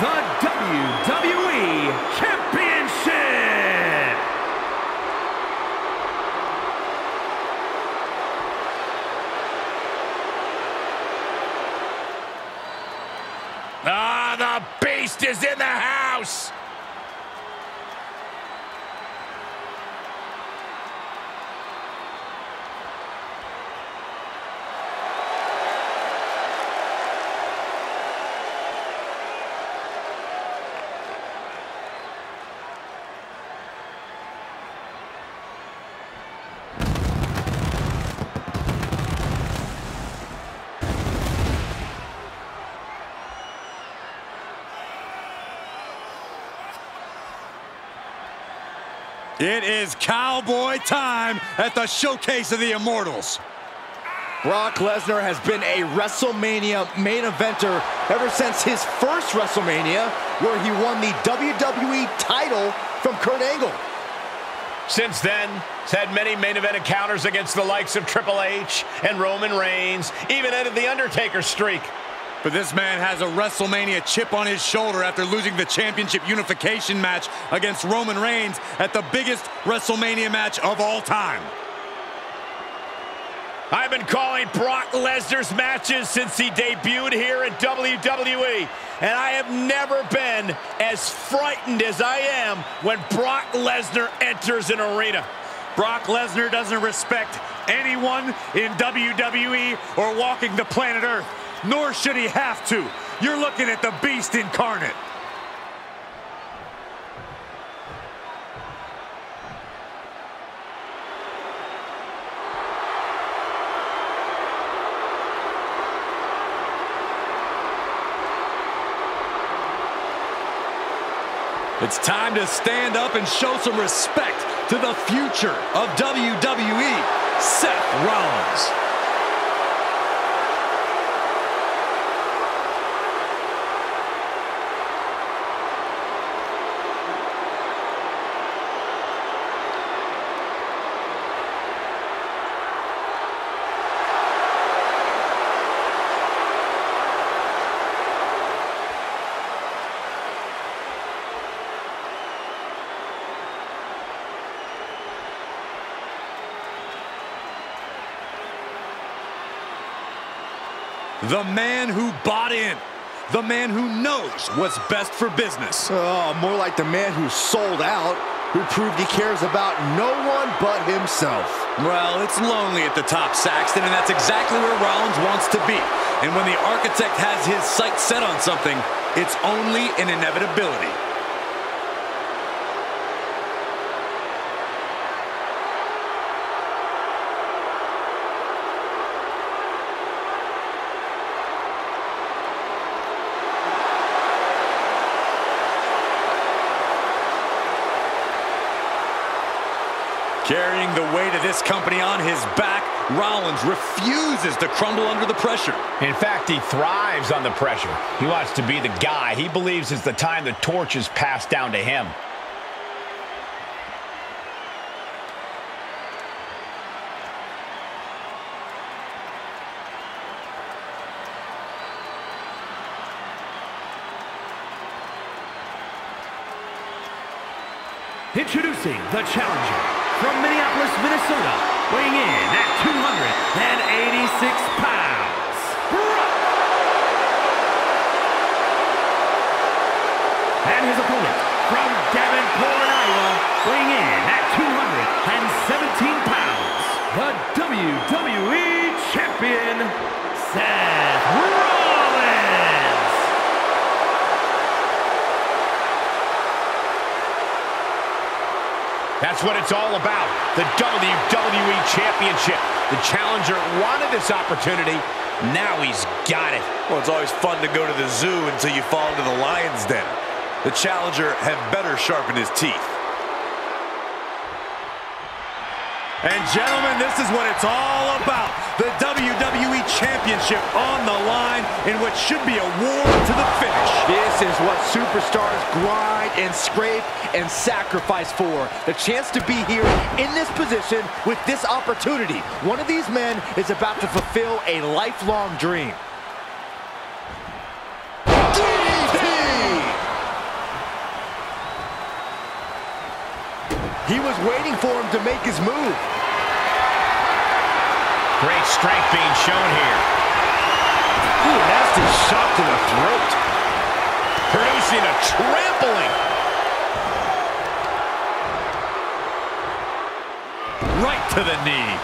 the WWE Championship. Ah, the beast is in the house. It is cowboy time at the Showcase of the Immortals. Brock Lesnar has been a WrestleMania main eventer ever since his first WrestleMania, where he won the WWE title from Kurt Angle. Since then, he's had many main event encounters against the likes of Triple H and Roman Reigns, even ended the Undertaker streak. But this man has a WrestleMania chip on his shoulder after losing the championship unification match against Roman Reigns at the biggest WrestleMania match of all time. I've been calling Brock Lesnar's matches since he debuted here at WWE, and I have never been as frightened as I am when Brock Lesnar enters an arena. Brock Lesnar doesn't respect anyone in WWE or walking the planet Earth, nor should he have to. You're looking at the beast incarnate. It's time to stand up and show some respect to the future of WWE, Seth Rollins. The man who bought in. The man who knows what's best for business. Oh, more like the man who sold out, who proved he cares about no one but himself. Well, it's lonely at the top, Saxton, and that's exactly where Rollins wants to be. And when the architect has his sights set on something, it's only an inevitability. Carrying the weight of this company on his back, Rollins refuses to crumble under the pressure. In fact, he thrives on the pressure. He wants to be the guy. He believes it's the time the torch is passed down to him. Introducing the challenger from Minneapolis, Minnesota, weighing in at 286 pounds. And his opponent from Davenport, Iowa, weighing in at 217 pounds, the WWE Champion, Seth Rollins. That's what it's all about, the WWE Championship. The challenger wanted this opportunity. Now he's got it. Well, it's always fun to go to the zoo until you fall into the lion's den. The challenger had better sharpen his teeth. And gentlemen, this is what it's all about. The WWE Championship on the line in what should be a war to the finish. This is what superstars grind and scrape and sacrifice for. The chance to be here in this position with this opportunity. One of these men is about to fulfill a lifelong dream. He was waiting for him to make his move. Great strength being shown here. Ooh, nasty shot to the throat. Producing a trampling. Right to the knee.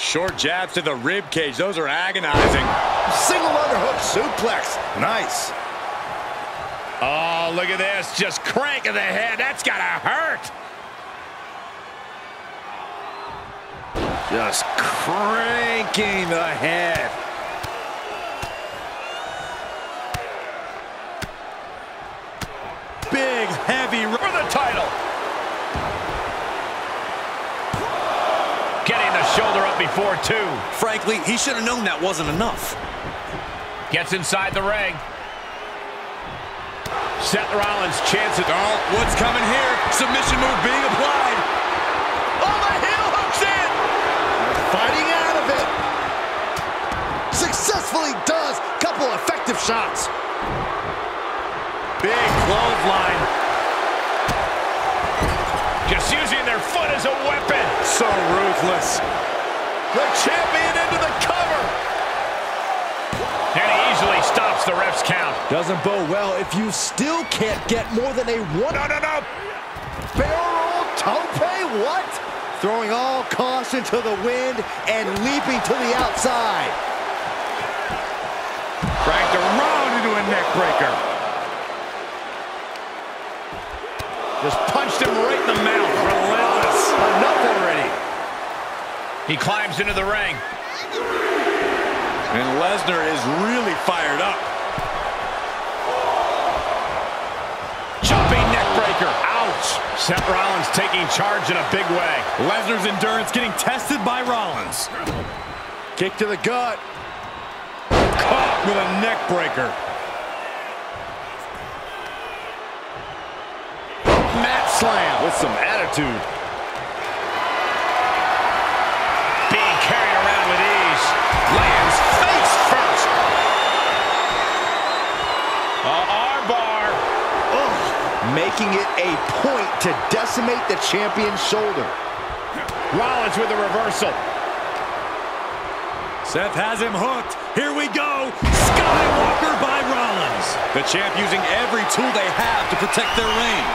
Short jabs to the rib cage. Those are agonizing. Single underhook suplex. Nice. Oh, look at this. Just cranking the head. That's got to hurt. Just cranking the head. Big, heavy For the title. Getting the shoulder up before two. Frankly, he should have known that wasn't enough. Gets inside the ring. Seth Rollins chances. Oh, what's coming here? Submission move being applied. Oh, the heel hooks in. Fighting out of it. Successfully does. Couple effective shots. Big clothesline. Just using their foot as a weapon. So ruthless. The champion into the cover. And he easily stops the ref's count. Doesn't bode well if you still can't get more than a one. No, no, no. Barrel tope? What? Throwing all caution to the wind and leaping to the outside. Cranked around into a neck breaker. Just punched him right in the mouth. Relentless. Enough already. He climbs into the ring. And Lesnar is really fired up. Jumping neck breaker. Ouch. Seth Rollins taking charge in a big way. Lesnar's endurance getting tested by Rollins. Kick to the gut. Caught with a neck breaker. Mat slam with some attitude. Making it a point to decimate the champion's shoulder. Rollins with a reversal. Seth has him hooked. Here we go. Skywalker by Rollins. The champ using every tool they have to protect their reign.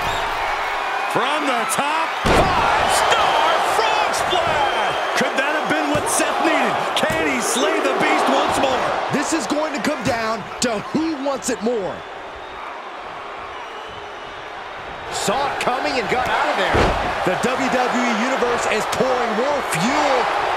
From the top. Five-star frog splash. Could that have been what Seth needed? Can he slay the beast once more? This is going to come down to who wants it more. Saw it coming and got out of there. The WWE Universe is pouring more fuel.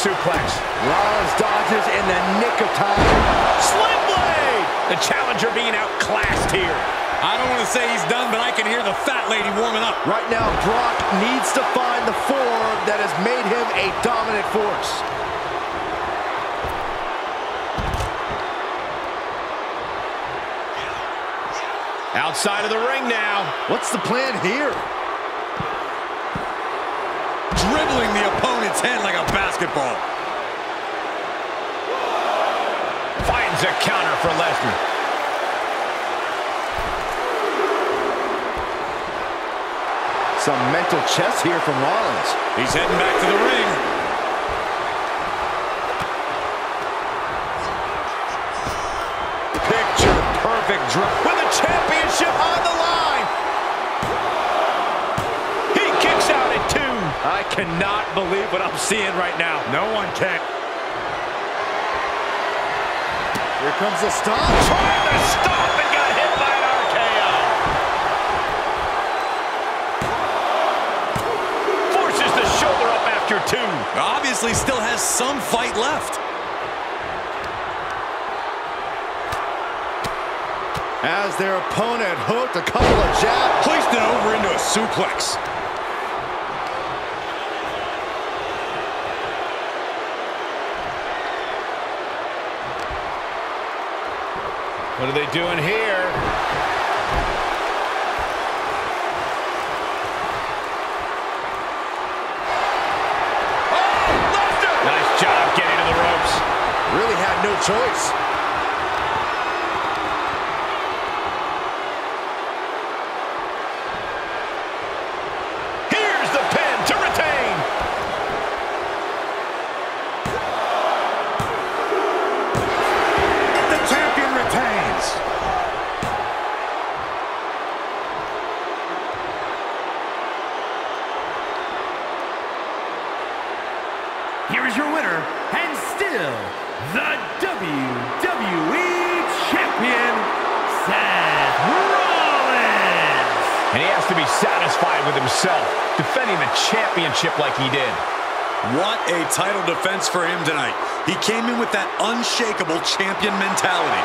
Suplex. Rollins dodges in the nick of time. Slingblade! The challenger being outclassed here. I don't want to say he's done, but I can hear the fat lady warming up. Right now, Brock needs to find the form that has made him a dominant force. Outside of the ring now. What's the plan here? Opponent's head like a basketball. Finds a counter for Lesnar. Some mental chess here from Rollins. He's heading back to the ring. Picture perfect drop with the championship on cannot believe what I'm seeing right now. No one can. Here comes the stop. Trying to stop and got hit by an RKO. Forces the shoulder up after two. Obviously still has some fight left. As their opponent hooked a couple of jabs. Placed it over into a suplex. What are they doing here? Oh, Nice job getting to the ropes. Really had no choice. Here is your winner, and still the WWE Champion, Seth Rollins. And he has to be satisfied with himself, defending the championship like he did. What a title defense for him tonight. He came in with that unshakable champion mentality.